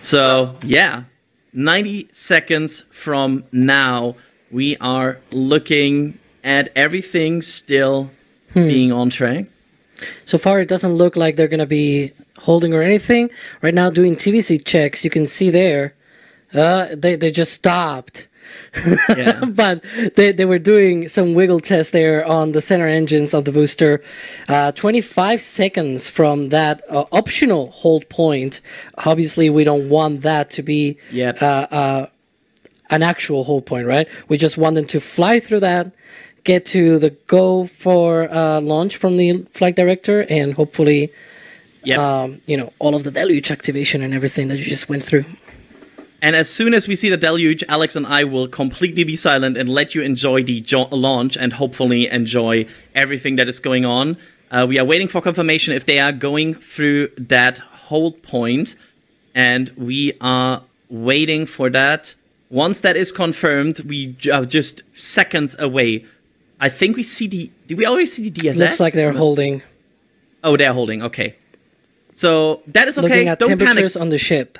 So, yeah, 90 seconds from now, we are looking at everything still being on track. So far, it doesn't look like they're going to be holding or anything. Right now, doing TVC checks, you can see there, uh, they, they just stopped. Yeah. but they, they were doing some wiggle tests there on the center engines of the booster. Uh, 25 seconds from that uh, optional hold point. Obviously, we don't want that to be Yep. uh, uh, an actual hold point, right? We just want them to fly through that, get to the go for uh, launch from the flight director, and hopefully, Yep. um, you know, all of the deluge activation and everything that you just went through. And as soon as we see the deluge, Alex and I will completely be silent and let you enjoy the jo- launch and hopefully enjoy everything that is going on. Uh, we are waiting for confirmation if they are going through that hold point, and we are waiting for that. Once that is confirmed, we are just seconds away. I think we see the. Do we already see the DSS? Looks like they're holding, Oh, they're holding. Okay. So that is okay. looking at Don't panic. temperatures on the ship.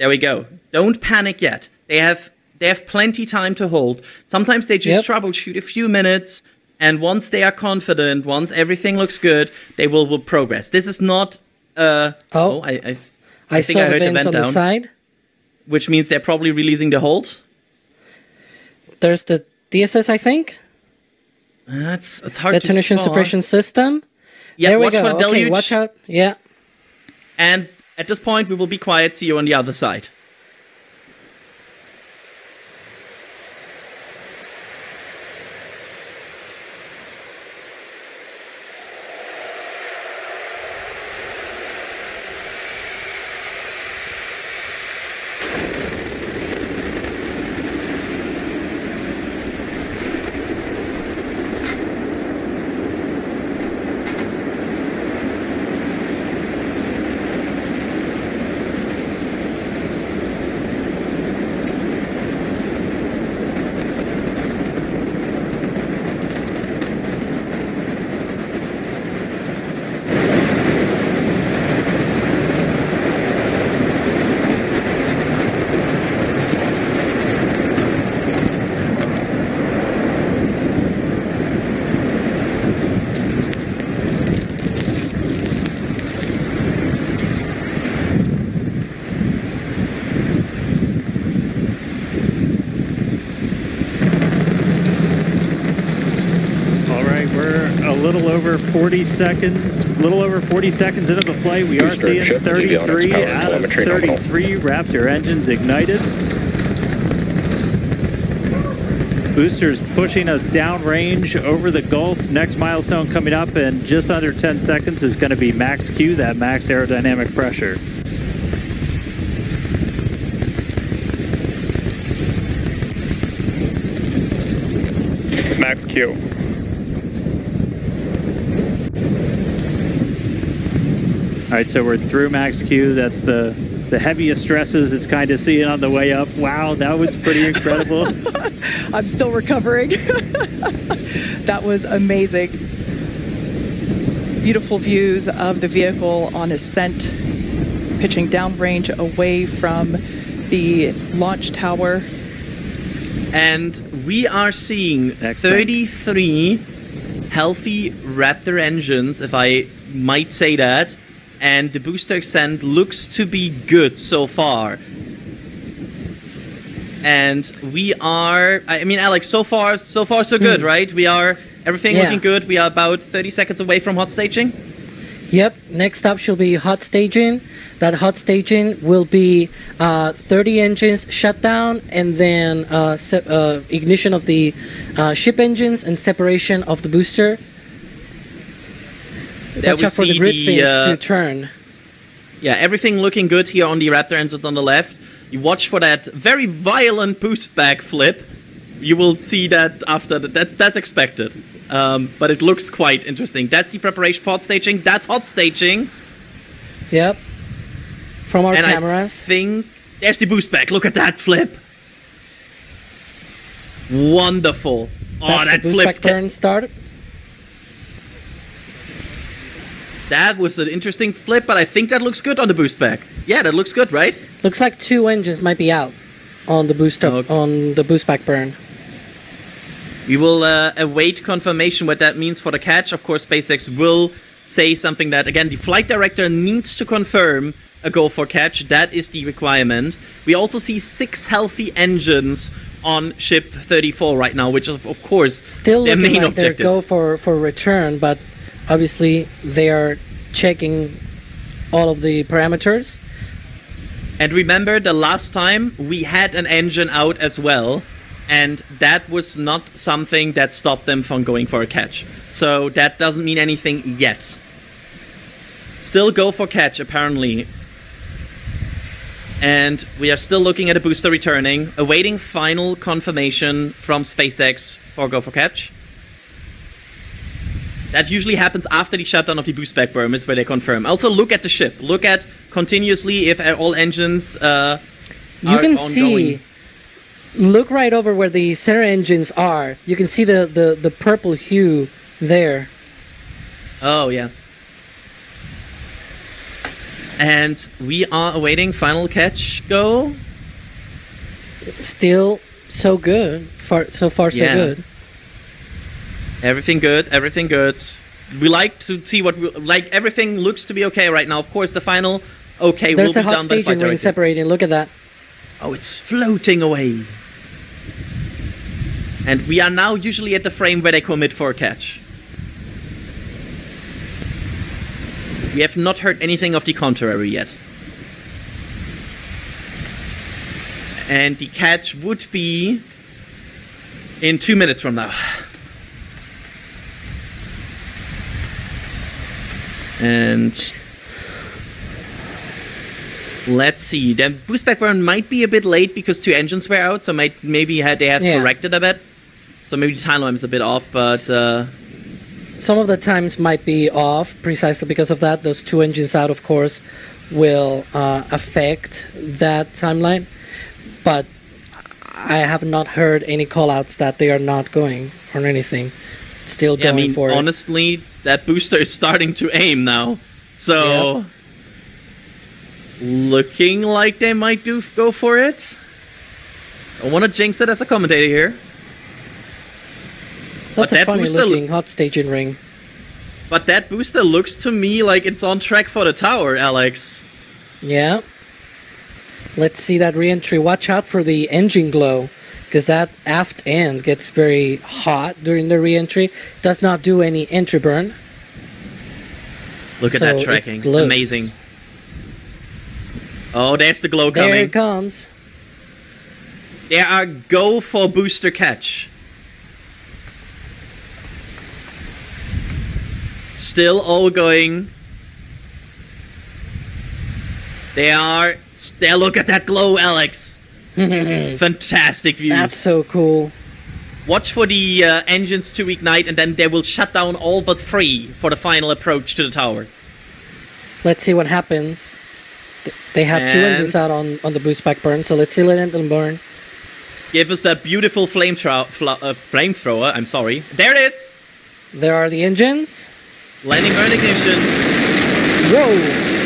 There we go. Don't panic yet. They have they have plenty time to hold. Sometimes they just Yep. troubleshoot a few minutes, and once they are confident, once everything looks good, they will, will progress. This is not. Uh, Oh. I, I, I, think saw I heard the vent vent on the side. which means they're probably releasing the hold. There's the DSS, I think. That's it's hard Detonation suppression system. Yeah, there we go. Okay, watch out. Yeah. And at this point, we will be quiet. See you on the other side. All right, we're a little over 40 seconds, a little over 40 seconds into the flight. We are seeing 33 out of 33 Raptor engines ignited. Boosters pushing us downrange over the Gulf. Next milestone coming up in just under 10 seconds is going to be max Q, that max aerodynamic pressure. Max Q. All right, so we're through max Q. That's the the heaviest stresses it's kind of seeing on the way up. Wow, that was pretty incredible. I'm still recovering. that was amazing. Beautiful views of the vehicle on ascent, pitching downrange away from the launch tower. And we are seeing Excellent. 33 healthy Raptor engines, if I might say that. And the booster ascent looks to be good so far. And we are, I mean, Alex, so far, so far, so good, right? We are, everything. Yeah. looking good. We are about 30 seconds away from hot staging. Yep. Next up should be hot staging. That hot staging will be uh, 30 engines shut down and then uh, se- uh, ignition of the uh, ship engines and separation of the booster. There Watch out for the grid the, fins uh, to turn. Yeah, everything looking good here on the Raptor engines on the left. You watch for that very violent boost back flip. You will see that after the, that. That's expected, um, but it looks quite interesting. That's the preparation for hot staging. That's hot staging, Yep. From our and I cameras. think there's the boost back. Look at that flip. Wonderful. oh, that the boost flip. back turn start. That was an interesting flip, but I think that looks good on the boost back. Yeah, that looks good, right? Looks like two engines might be out on the boost up, Okay. on the boost back burn. We will uh, await confirmation what that means for the catch. Of course, SpaceX will say something that, again, the flight director needs to confirm a go for catch. That is the requirement. We also see six healthy engines on ship 34 right now, which is, of course, Still their main like objective. go for for return, but obviously they are checking all of the parameters. And remember, the last time we had an engine out as well, and that was not something that stopped them from going for a catch. So that doesn't mean anything yet. Still go for catch, apparently. And we are still looking at a booster returning, awaiting final confirmation from SpaceX for go for catch. That usually happens after the shutdown of the boost back burn is where they confirm. Also look at the ship. Look at continuously if all engines uh, You can ongoing. see. Look right over where the center engines are. You can see the the, the purple hue there. Oh yeah. And we are awaiting final catch go. Still so good. Far so far so Yeah. good. Everything good, everything good. We like to see what we, like everything looks to be okay right now. Of course, the final okay There's will be hot done by staging ring director. separating. Look at that. Oh, it's floating away. And we are now usually at the frame where they commit for a catch. We have not heard anything of the contrary yet. And the catch would be in two minutes from now. And let's see. The boost background might be a bit late because two engines were out, so might maybe had they have Yeah. corrected a bit. So maybe the timeline is a bit off, but uh, Some of the times might be off precisely because of that. Those two engines out, of course, will uh, affect that timeline. But I have not heard any callouts that they are not going or anything. Still yeah, I mean, for it. honestly, that booster is starting to aim now. So looking like they might do go for it. I want to jinx it as a commentator here. That's but a that funny looking hot staging ring. But that booster looks to me like it's on track for the tower, Alex. Yeah. Let's see that reentry. Watch out for the engine glow because that aft end gets very hot during the reentry. Does not do any entry burn. Look at that tracking. Amazing. Oh, there's the glow coming. There it comes. There are go for booster catch. Still all going. They are. There, look at that glow, Alex. Fantastic views. That's so cool. Watch for the uh, engines to ignite, and then they will shut down all but three for the final approach to the tower. Let's see what happens. Th- They had two engines out on, on the boost back burn, so let's see let them burn. Give us that beautiful flamethrower. Uh, flamethrower. I'm sorry. There it is. There are the engines. Landing burn ignition. Whoa!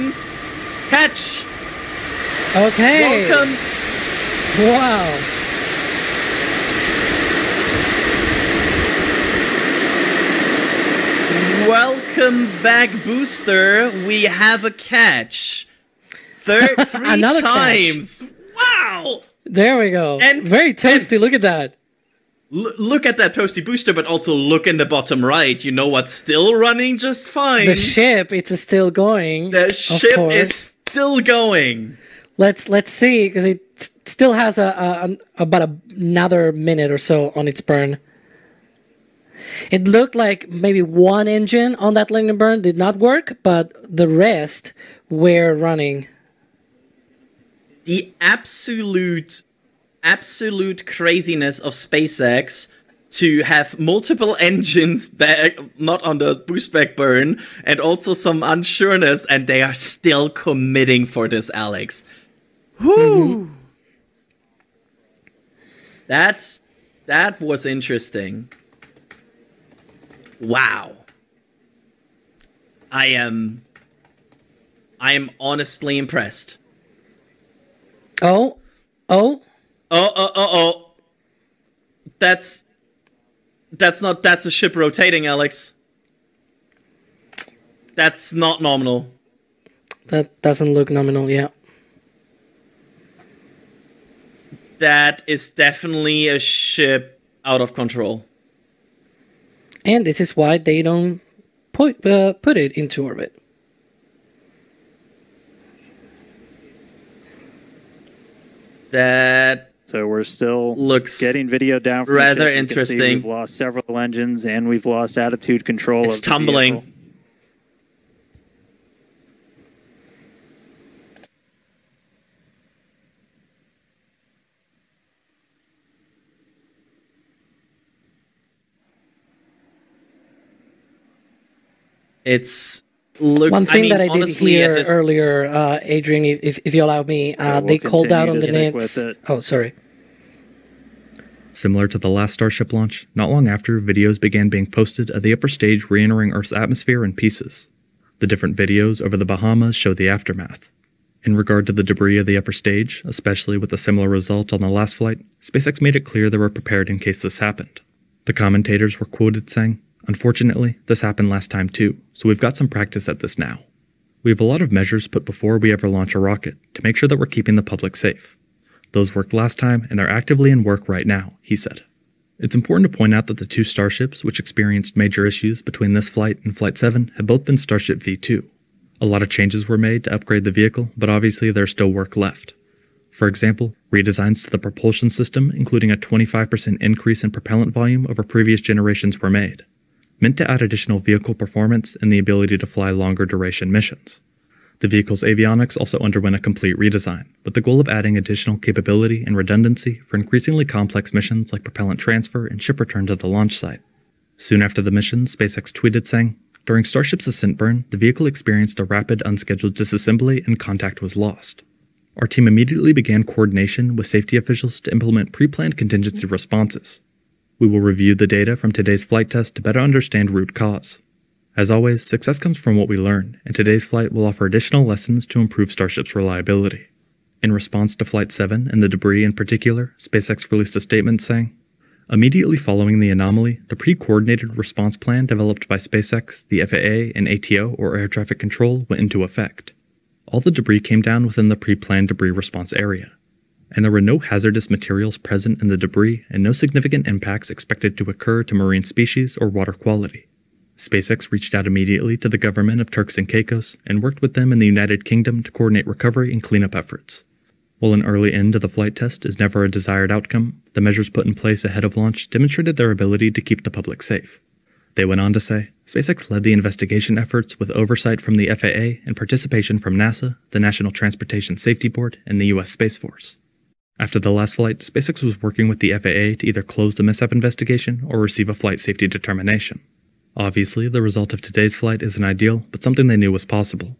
And catch. Okay. Welcome. Wow. Welcome back, Booster. We have a catch. Third, three Another catch. Wow! There we go. And- Very toasty. Look at that. L- look at that toasty booster, but also look in the bottom right. You know what's still running just fine. The ship, it's still going. The ship course. is still going. Let's let's see because it still has a, a, an- about a, another minute or so on its burn. It looked like maybe one engine on that landing burn did not work, but the rest were running. The absolute absolute craziness of SpaceX to have multiple engines back, not on the boost back burn, and also some unsureness, and they are still committing for this, Alex. Whoo! Mm-hmm. That's that was interesting. Wow. I am I am honestly impressed. Oh, oh, Oh, oh, oh, oh. That's that's not that's a ship rotating, Alex. That's not nominal. that doesn't look nominal. Yeah. That is definitely a ship out of control. And this is why they don't put uh, put it into orbit. That So we're still Looks getting video down from rather the ship. You can see interesting. We've lost several engines and we've lost attitude control. It's tumbling. vehicle. it's look One thing I mean, that I did honestly, at hear this- earlier, uh, Adrian, if, if, if you allow me, uh, we'll they called out on the to stick nets. with it. Oh, sorry. Similar to the last Starship launch, not long after, videos began being posted of the upper stage re entering Earth's atmosphere in pieces. The different videos over the Bahamas show the aftermath. In regard to the debris of the upper stage, especially with a similar result on the last flight, SpaceX made it clear they were prepared in case this happened. The commentators were quoted saying, Unfortunately, this happened last time too, so we've got some practice at this now. We have a lot of measures put before we ever launch a rocket to make sure that we're keeping the public safe. Those worked last time, and they're actively in work right now, he said. It's important to point out that the two starships which experienced major issues between this flight and Flight 7 have both been Starship V2. A lot of changes were made to upgrade the vehicle, but obviously there's still work left. For example, redesigns to the propulsion system, including a 25% increase in propellant volume over previous generations, were made, meant to add additional vehicle performance and the ability to fly longer duration missions. The vehicle's avionics also underwent a complete redesign, with the goal of adding additional capability and redundancy for increasingly complex missions like propellant transfer and ship return to the launch site. Soon after the mission, SpaceX tweeted saying, During Starship's ascent burn, the vehicle experienced a rapid, unscheduled disassembly and contact was lost. Our team immediately began coordination with safety officials to implement pre planned contingency responses. We will review the data from today's flight test to better understand root cause. As always, success comes from what we learn, and today's flight will offer additional lessons to improve Starship's reliability. In response to Flight 7 and the debris in particular, SpaceX released a statement saying, Immediately following the anomaly, the pre coordinated response plan developed by SpaceX, the FAA, and ATO, or Air Traffic Control, went into effect. All the debris came down within the pre planned debris response area, and there were no hazardous materials present in the debris and no significant impacts expected to occur to marine species or water quality. SpaceX reached out immediately to the government of Turks and Caicos and worked with them in the United Kingdom to coordinate recovery and cleanup efforts. While an early end to the flight test is never a desired outcome, the measures put in place ahead of launch demonstrated their ability to keep the public safe. They went on to say SpaceX led the investigation efforts with oversight from the FAA and participation from NASA, the National Transportation Safety Board, and the U.S. Space Force. After the last flight, SpaceX was working with the FAA to either close the mishap investigation or receive a flight safety determination. Obviously, the result of today's flight isn't ideal, but something they knew was possible,